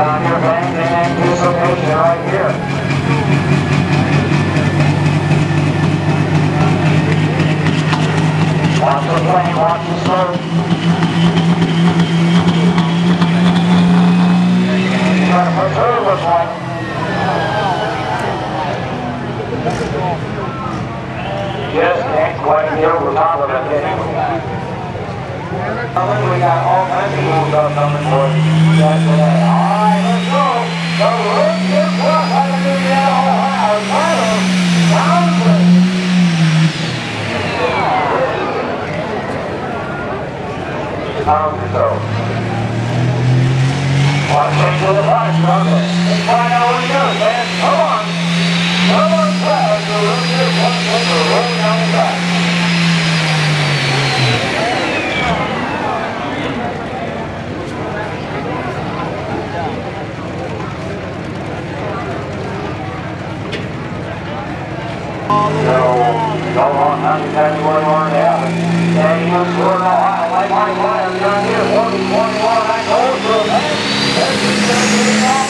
down here, bang, in anticipation right here. Watch the plane, watch the slope. Trying to through this one. Just can't quite get over top of it? Coming, we got all kinds of cool stuff coming for us. That's it. All right, let's go. The Rooster Plus Hallelujah Ohio title, Townsend. Townsend, so. Want to change? Let's find out what does, man. Come on. Come on. The Rooster Plus will roll down the track. To have. And you sure know how, like my plan down here, 40, 21, I told gonna be